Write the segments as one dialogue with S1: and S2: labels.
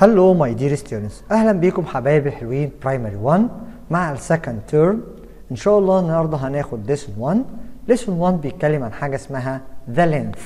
S1: Hello my dear students أهلا بيكم حبايبي الحلوين. primary 1 مع ال second term إن شاء الله النهارده هناخد lesson 1 lesson 1 بيتكلم عن حاجة اسمها the length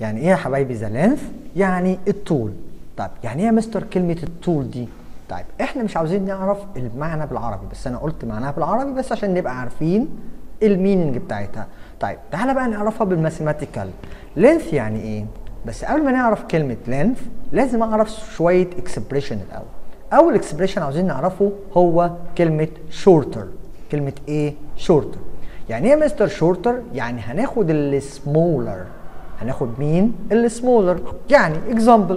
S1: يعني إيه يا حبايبي the length يعني الطول. طيب يعني إيه يا مستر كلمة الطول دي؟ طيب إحنا مش عاوزين نعرف المعنى بالعربي بس أنا قلت معناها بالعربي بس عشان نبقى عارفين ال meaning بتاعتها. طيب تعالى بقى نعرفها بال mathematical length يعني إيه؟ بس قبل ما نعرف كلمة length لازم أعرف شوية expression الأول. أول expression عاوزين نعرفه هو كلمة shorter. كلمة إيه shorter. يعني إيه mister shorter يعني هناخد ال smaller. هناخد مين؟ ال smaller. يعني example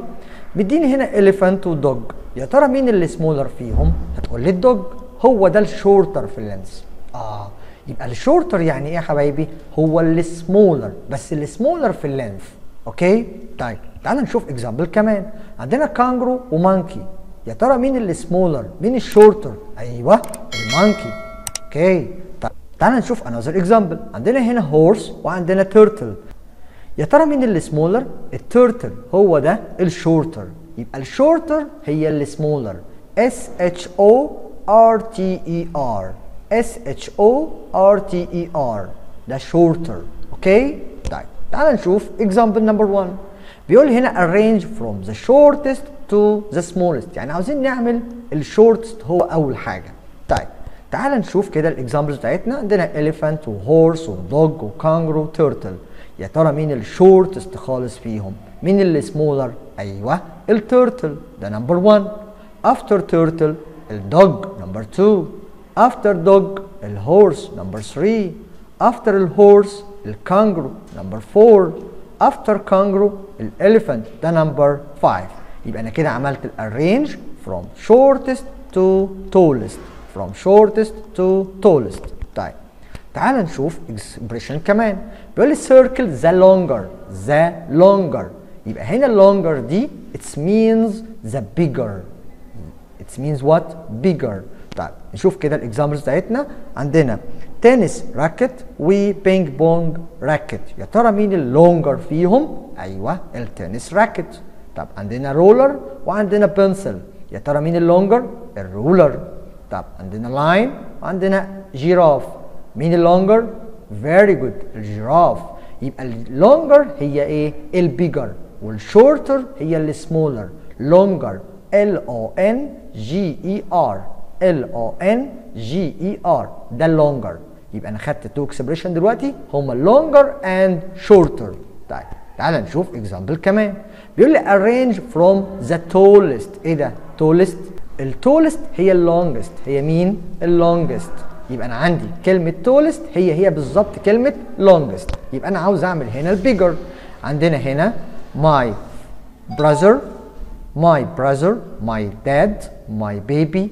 S1: مديني هنا elephant و dog. يا ترى مين smaller فيهم؟ هتقول لي ال dog هو ده ال shorter في ال length آه. يبقى ال shorter يعني إيه يا حبايبي؟ هو ال smaller بس ال smaller في ال length okay؟ طيب تعال نشوف example كمان. عندنا kangaroo و monkey يا ترى مين اللي smaller مين ال shorter أيوه ال monkey okay طيب تعال نشوف another example عندنا هنا horse وعندنا turtle يا ترى مين اللي smaller ال turtle هو ده ال shorter يبقى ال shorter هي اللي smaller S H O R T E R S H O R T E R ده shorter okay؟ تعال نشوف example number 1 بيقول هنا arrange from the shortest to the tallest. يعني عاوزين نعمل ال shortest هو أول حاجة. طيب تعال نشوف كده ال examples بتاعتنا. عندنا elephant وهورس ودوج وكانجرو وتيرتل يا ترى مين ال shortest خالص فيهم؟ مين اللي smaller أيوه ال turtle ده number 1 after turtle ال dog number 2 after dog ال horse number 3 after الهورس الكانجرو نمبر 4 after kangaroo الاليفانت ده نمبر 5 يبقى انا كده عملت الارينج from shortest to tallest from shortest to tallest طيب تعال نشوف expression كمان بيقول لي circle the longer the longer يبقى هنا longer دي it means the bigger it means what bigger طيب نشوف كده ال examples بتاعتنا عندنا. tennis racket و ping pong racket. يا ترى مين ال longer فيهم؟ أيوه ال tennis racket. طب عندنا ruler وعندنا pencil يا ترى مين ال longer؟ ال ruler. طب عندنا lion وعندنا giraffe. مين ال longer؟ very good ال giraffe. يبقى ال longer هي إيه؟ ال bigger. وال shorter هي ال smaller longer L O N G E R L O N G E R ده ال longer يبقى أنا خدت two expression دلوقتي هما longer and shorter طيب تعال نشوف example كمان. بيقول لي arrange from the tallest. إيه ده؟ tallest. ال tallest هي ال longest هي مين؟ ال longest يبقى أنا عندي كلمة tallest هي هي بالظبط كلمة longest. يبقى أنا عاوز أعمل هنا ال bigger عندنا هنا my brother my brother my dad my baby.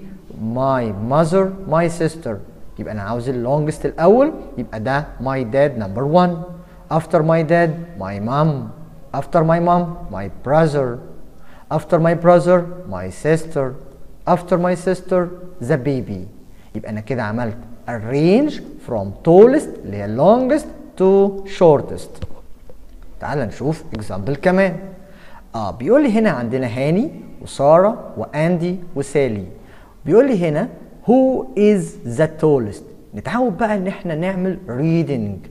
S1: my mother my sister يبقى انا عاوز اللونجست الاول يبقى ده my dad number one after my dad my mom after my mom my brother after my brother my sister after my sister the baby يبقى انا كده عملت arrange from tallest اللي هي longest to shortest تعال نشوف example كمان اه بيقول لي هنا عندنا هاني وساره واندي وسالي بيقول لي هنا who is the tallest? نتعود بقى إن إحنا نعمل reading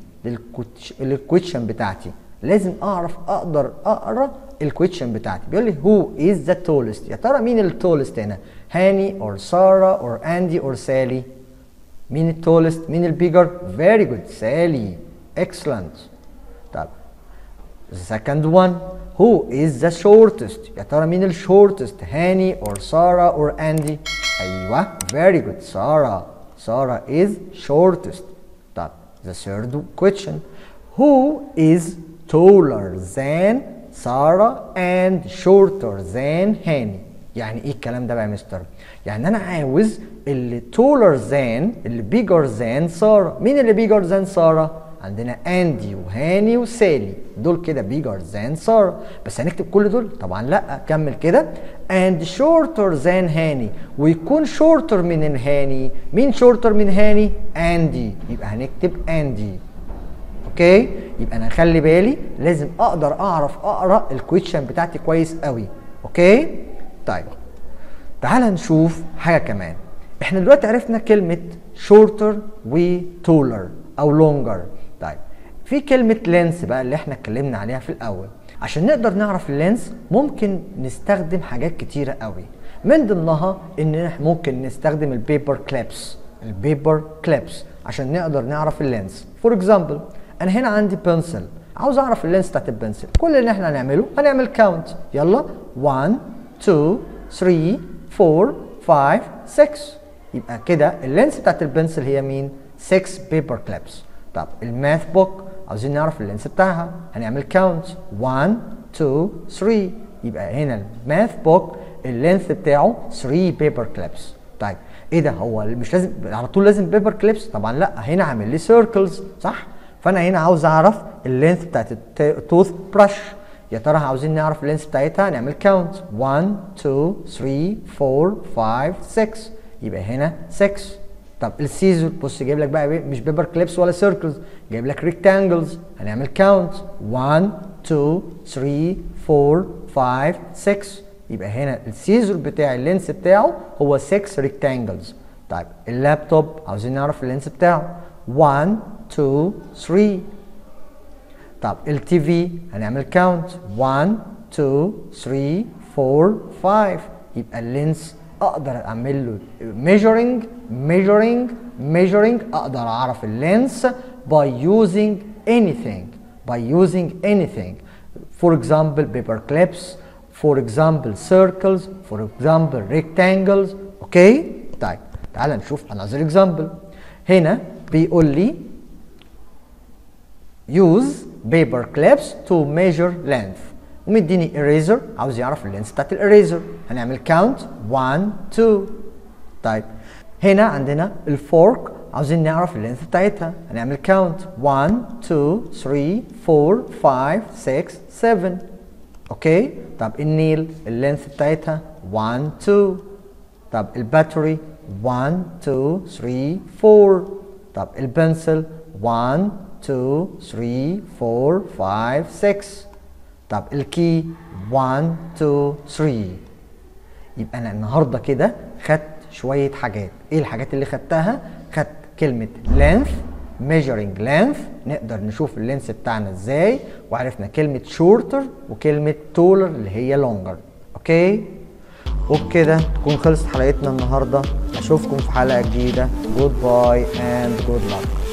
S1: لل question بتاعتي. لازم أعرف أقدر أقرأ ال question بتاعتي. بيقول لي who is the tallest? يا ترى مين ال tallest هنا؟ هاني or سارة or أندي or سالي؟ مين ال tallest مين ال bigger very good. سالي. Excellent. طب second one. Who is the shortest? يا ترى مين ال shortest هاني or سارة or أندي؟ أيوه very good. سارة. سارة is shortest. طب the third question. Who is taller than سارة and shorter than هاني؟ يعني إيه الكلام ده بقى يا مستر؟ يعني أنا عاوز اللي taller than اللي bigger than سارة. مين اللي bigger than سارة؟ عندنا اندي وهاني وسالي. دول كده بيجر ذان ساره بس هنكتب كل دول؟ طبعا لأ. كمل كده. And shorter than هاني. ويكون shorter من الهاني مين shorter من هاني؟ اندي يبقى هنكتب اندي okay يبقى أنا خلي بالي لازم أقدر أعرف أقرأ ال question بتاعتي كويس قوي okay طيب. تعال نشوف حاجة كمان. إحنا دلوقتي عرفنا كلمة shorter و taller أو longer. طيب في كلمة length بقى اللي إحنا اتكلمنا عليها في الأول. عشان نقدر نعرف ال length ممكن نستخدم حاجات كتيرة قوي. من ضمنها إن إحنا ممكن نستخدم ال paper clips ال paper clips عشان نقدر نعرف ال length for example أنا هنا عندي pencil عاوز أعرف ال length بتاعت ال pencil كل اللي إحنا هنعمله هنعمل count يلا 1 2 3 4 5 6 يبقى كده ال length بتاعت ال pencil هي مين؟ 6 paper clips طب ال math book عاوزين نعرف ال length بتاعها هنعمل count 1 2 3 يبقى هنا ال math book ال length بتاعه 3 paper clips طيب إيه ده؟ هو مش لازم على طول لازم paper clips طبعا لأ هنا عامل لي circles صح؟ فأنا هنا عاوز أعرف ال length بتاعت ال toothbrush يا ترى عاوزين نعرف ال length بتاعتها؟ نعمل count 1 2 3 4 5 6 يبقى هنا 6 طب ال scissor بص جايب لك بقى مش paper clips ولا circles جايب لك rectangles هنعمل count 1 2 3 4 5 6 يبقى هنا ال scissor بتاع ال length بتاعه هو 6 rectangles طيب اللابتوب عاوزين نعرف ال length بتاعه. 1 2 3 طب ال TV هنعمل count 1 2 3 4 5 يبقى اللينس أقدر أعمل له measuring measuring measuring اقدر اعرف اللينس by using anything by using anything for example paper clips for example circles for example rectangles اوكي طيب تعال نشوف another example هنا بيقول لي use paper clips to measure length ومديني eraser عاوز يعرف اللينس بتاعت الاريزر هنعمل count 1 2 طيب هنا عندنا ال fork عاوزين نعرف ال length بتاعتها. هنعمل count. 1 2 3 4 5 6 7 okay طب ال nail ال length بتاعتها. 1 2 طب ال battery 1 2 3 4 طب ال pencil 1 2 3 4 5 6 طب ال key 1 2 3 يبقى أنا النهارده كده خدت شوية حاجات. إيه الحاجات اللي خدتها؟ خدت كلمة length measuring length. نقدر نشوف ال length بتاعنا إزاي. وعرفنا كلمة shorter وكلمة taller اللي هي longer. okay؟ وبكده تكون خلصت حلقتنا النهارده. أشوفكم في جديدة. goodbye and good luck.